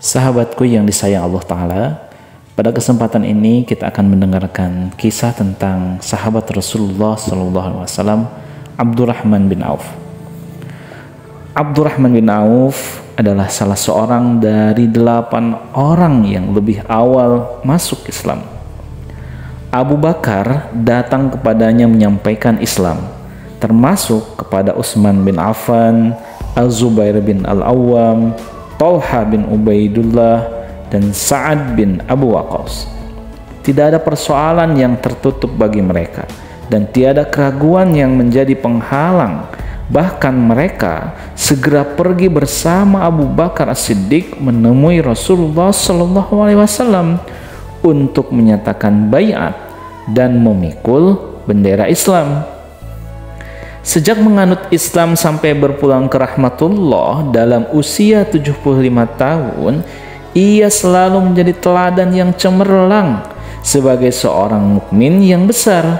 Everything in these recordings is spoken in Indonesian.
Sahabatku yang disayang Allah Ta'ala, pada kesempatan ini kita akan mendengarkan kisah tentang sahabat Rasulullah SAW, Abdurrahman bin Auf. Abdurrahman bin Auf adalah salah seorang dari delapan orang yang lebih awal masuk Islam. Abu Bakar datang kepadanya menyampaikan Islam, termasuk kepada Utsman bin Affan, Al-Zubair bin Al-Awwam, Talha bin Ubaidullah dan Sa'ad bin Abu Waqqas. Tidak ada persoalan yang tertutup bagi mereka dan tiada keraguan yang menjadi penghalang. Bahkan mereka segera pergi bersama Abu Bakar As-Siddiq menemui Rasulullah Sallallahu Alaihi Wasallam untuk menyatakan bayat dan memikul bendera Islam. Sejak menganut Islam sampai berpulang ke rahmatullah dalam usia 75 tahun, ia selalu menjadi teladan yang cemerlang sebagai seorang mukmin yang besar.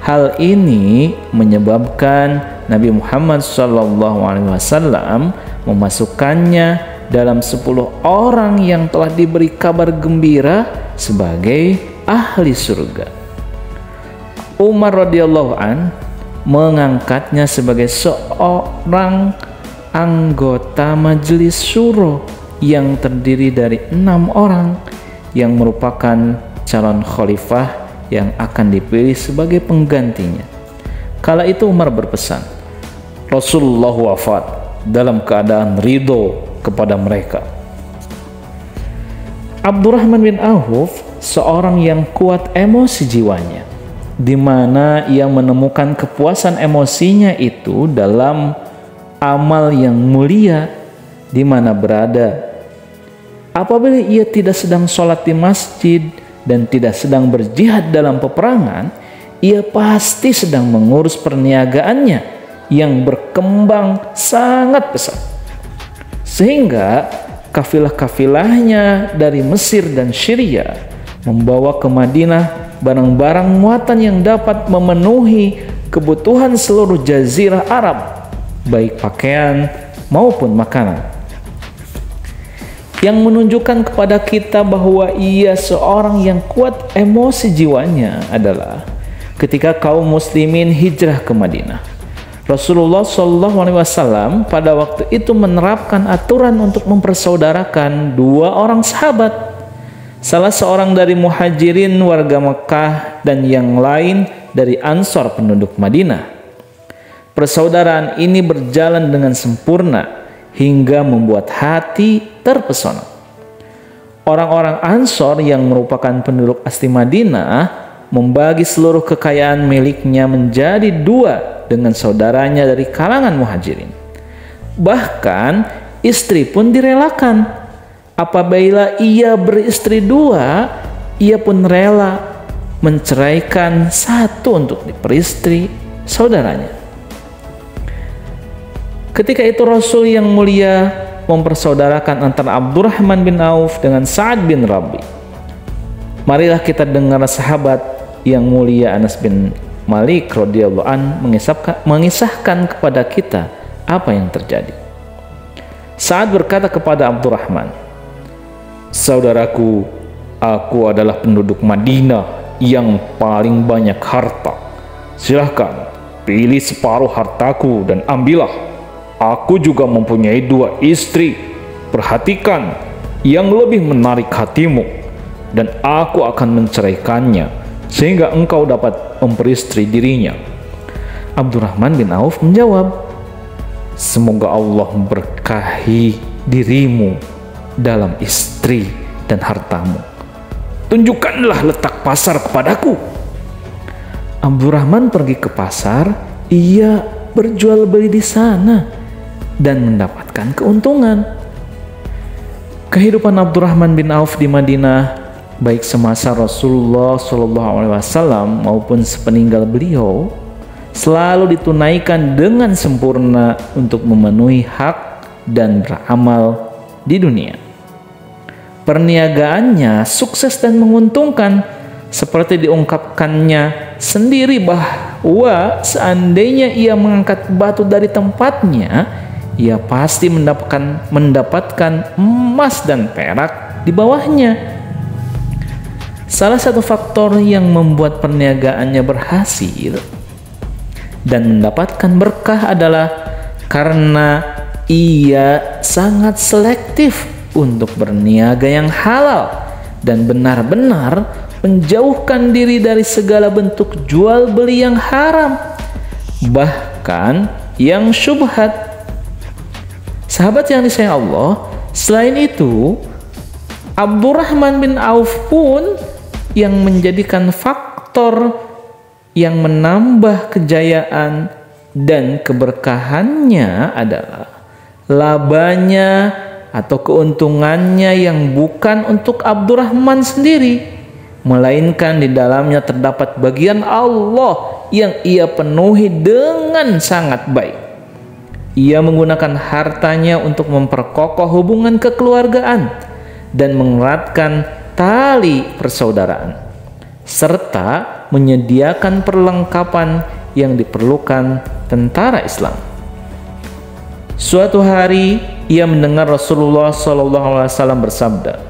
Hal ini menyebabkan Nabi Muhammad SAW memasukkannya dalam 10 orang yang telah diberi kabar gembira sebagai ahli surga. Umar radhiyallahu an mengangkatnya sebagai seorang anggota majelis syuro yang terdiri dari enam orang yang merupakan calon khalifah yang akan dipilih sebagai penggantinya. Kala itu Umar berpesan, Rasulullah wafat dalam keadaan ridho kepada mereka. Abdurrahman bin Auf seorang yang kuat emosi jiwanya di mana ia menemukan kepuasan emosinya itu dalam amal yang mulia di mana berada. Apabila ia tidak sedang sholat di masjid dan tidak sedang berjihad dalam peperangan, ia pasti sedang mengurus perniagaannya yang berkembang sangat pesat. Sehingga kafilah-kafilahnya dari Mesir dan Syria membawa ke Madinah barang-barang muatan yang dapat memenuhi kebutuhan seluruh jazirah Arab, baik pakaian maupun makanan. Yang menunjukkan kepada kita bahwa ia seorang yang kuat emosi jiwanya adalah ketika kaum muslimin hijrah ke Madinah. Rasulullah Shallallahu Alaihi Wasallam pada waktu itu menerapkan aturan untuk mempersaudarakan dua orang sahabat salah seorang dari muhajirin warga Mekah dan yang lain dari ansor penduduk Madinah. Persaudaraan ini berjalan dengan sempurna hingga membuat hati terpesona. Orang-orang ansor yang merupakan penduduk asli Madinah membagi seluruh kekayaan miliknya menjadi dua dengan saudaranya dari kalangan muhajirin. Bahkan istri pun direlakan apabila ia beristri dua, ia pun rela menceraikan satu untuk diperistri saudaranya. Ketika itu Rasul yang mulia mempersaudarakan antara Abdurrahman bin Auf dengan Sa'ad bin Rabi. Marilah kita dengar sahabat yang mulia Anas bin Malik radhiyallahu an mengisahkan, kepada kita apa yang terjadi. Saat berkata kepada Abdurrahman, Saudaraku, aku adalah penduduk Madinah yang paling banyak harta. Silahkan, pilih separuh hartaku dan ambillah. Aku juga mempunyai dua istri. Perhatikan yang lebih menarik hatimu dan aku akan menceraikannya sehingga engkau dapat memperistri dirinya. Abdurrahman bin Auf menjawab, Semoga Allah berkahi dirimu dalam istri dan hartamu. Tunjukkanlah letak pasar kepadaku. Abdurrahman pergi ke pasar, ia berjual beli di sana dan mendapatkan keuntungan. Kehidupan Abdurrahman bin Auf di Madinah baik semasa Rasulullah SAW maupun sepeninggal beliau selalu ditunaikan dengan sempurna untuk memenuhi hak dan beramal di dunia perniagaannya sukses dan menguntungkan seperti diungkapkannya sendiri bahwa seandainya ia mengangkat batu dari tempatnya ia pasti mendapatkan mendapatkan emas dan perak di bawahnya. Salah satu faktor yang membuat perniagaannya berhasil dan mendapatkan berkah adalah karena ia sangat selektif untuk berniaga yang halal dan benar-benar menjauhkan diri dari segala bentuk jual beli yang haram bahkan yang syubhat. Sahabat yang disayang Allah selain itu Abdurrahman bin Auf pun yang menjadikan faktor yang menambah kejayaan dan keberkahannya adalah labanya atau keuntungannya yang bukan untuk Abdurrahman sendiri melainkan di dalamnya terdapat bagian Allah yang ia penuhi dengan sangat baik ia menggunakan hartanya untuk memperkokoh hubungan kekeluargaan dan mengeratkan tali persaudaraan serta menyediakan perlengkapan yang diperlukan tentara Islam. Suatu hari ia mendengar Rasulullah SAW bersabda,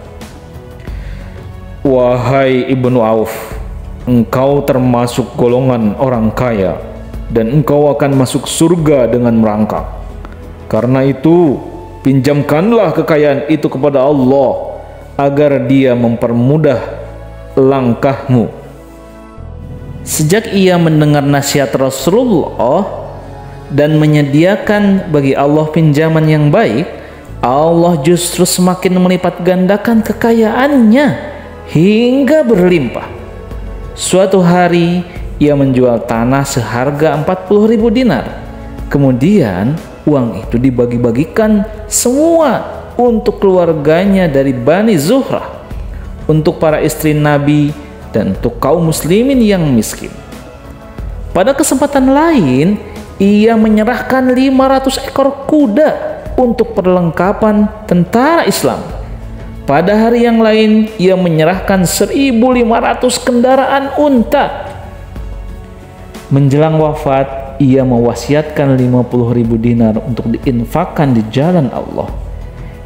"Wahai ibnu Auf, engkau termasuk golongan orang kaya, dan engkau akan masuk surga dengan merangkak. Karena itu, pinjamkanlah kekayaan itu kepada Allah agar Dia mempermudah langkahmu." Sejak ia mendengar nasihat Rasulullah, dan menyediakan bagi Allah pinjaman yang baik, Allah justru semakin melipat gandakan kekayaannya hingga berlimpah. Suatu hari ia menjual tanah seharga 40 ribu dinar. Kemudian uang itu dibagi-bagikan semua untuk keluarganya dari Bani Zuhrah, untuk para istri Nabi dan untuk kaum muslimin yang miskin. Pada kesempatan lain, ia menyerahkan 500 ekor kuda untuk perlengkapan tentara Islam. Pada hari yang lain, ia menyerahkan 1.500 kendaraan unta. Menjelang wafat, ia mewasiatkan 50.000 dinar untuk diinfakkan di jalan Allah.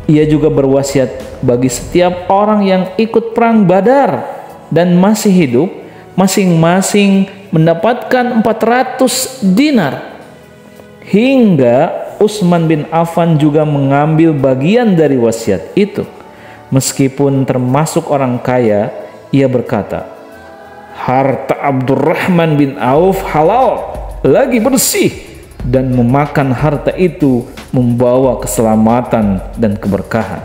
Ia juga berwasiat bagi setiap orang yang ikut perang Badar dan masih hidup, masing-masing mendapatkan 400 dinar hingga Utsman bin Affan juga mengambil bagian dari wasiat itu. Meskipun termasuk orang kaya, ia berkata, "Harta Abdurrahman bin Auf halal, lagi bersih dan memakan harta itu membawa keselamatan dan keberkahan."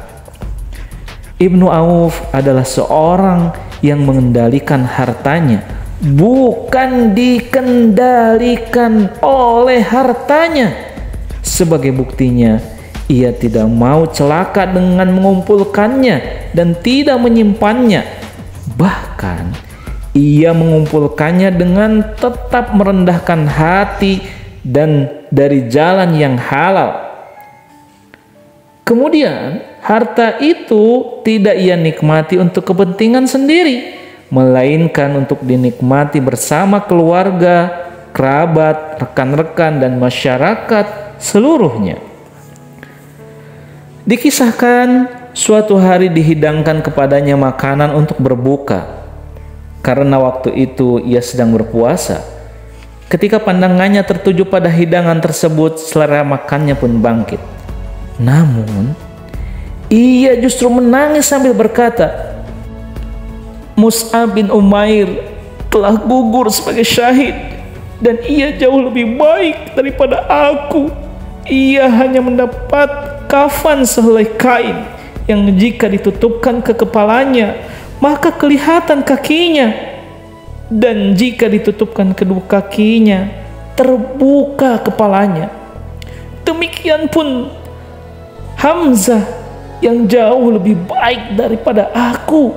Ibnu Auf adalah seorang yang mengendalikan hartanya bukan dikendalikan oleh hartanya. Sebagai buktinya, ia tidak mau celaka dengan mengumpulkannya dan tidak menyimpannya. Bahkan, ia mengumpulkannya dengan tetap merendahkan hati dan dari jalan yang halal. Kemudian, harta itu tidak ia nikmati untuk kepentingan sendiri melainkan untuk dinikmati bersama keluarga, kerabat, rekan-rekan, dan masyarakat seluruhnya. Dikisahkan suatu hari dihidangkan kepadanya makanan untuk berbuka. Karena waktu itu ia sedang berpuasa. Ketika pandangannya tertuju pada hidangan tersebut, selera makannya pun bangkit. Namun, ia justru menangis sambil berkata, Mus'ab bin Umair telah gugur sebagai syahid dan ia jauh lebih baik daripada aku. Ia hanya mendapat kafan sehelai kain yang jika ditutupkan ke kepalanya maka kelihatan kakinya dan jika ditutupkan kedua kakinya terbuka kepalanya. Demikian pun Hamzah yang jauh lebih baik daripada aku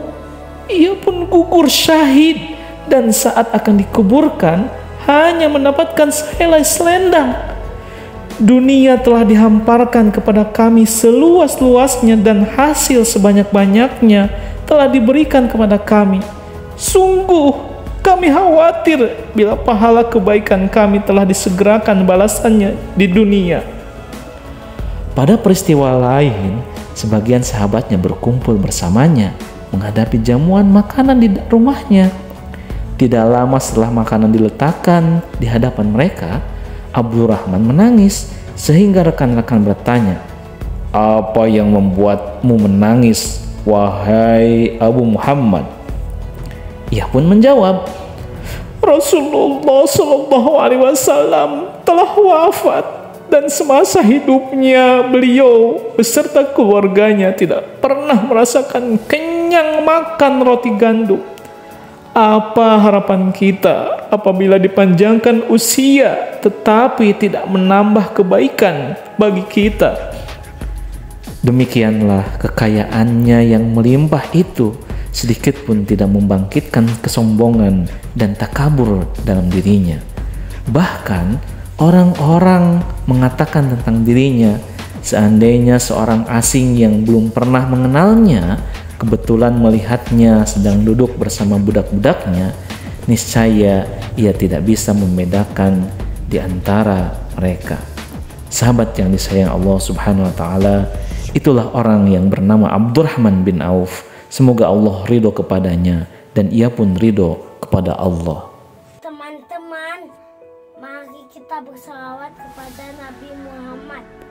ia pun gugur syahid dan saat akan dikuburkan hanya mendapatkan sehelai selendang. Dunia telah dihamparkan kepada kami seluas-luasnya dan hasil sebanyak-banyaknya telah diberikan kepada kami. Sungguh kami khawatir bila pahala kebaikan kami telah disegerakan balasannya di dunia. Pada peristiwa lain, sebagian sahabatnya berkumpul bersamanya menghadapi jamuan makanan di rumahnya. Tidak lama setelah makanan diletakkan di hadapan mereka, Abdurrahman menangis sehingga rekan-rekan bertanya, "Apa yang membuatmu menangis, wahai Abu Muhammad?" Ia pun menjawab, "Rasulullah Shallallahu alaihi wasallam telah wafat dan semasa hidupnya beliau beserta keluarganya tidak pernah merasakan kenyang makan roti gandum." Apa harapan kita apabila dipanjangkan usia tetapi tidak menambah kebaikan bagi kita? Demikianlah kekayaannya yang melimpah itu sedikit pun tidak membangkitkan kesombongan dan takabur dalam dirinya. Bahkan orang-orang mengatakan tentang dirinya seandainya seorang asing yang belum pernah mengenalnya kebetulan melihatnya sedang duduk bersama budak-budaknya, niscaya ia tidak bisa membedakan di antara mereka. Sahabat yang disayang Allah Subhanahu wa taala, itulah orang yang bernama Abdurrahman bin Auf. Semoga Allah ridho kepadanya dan ia pun ridho kepada Allah. Teman-teman, mari kita bersalawat kepada Nabi Muhammad.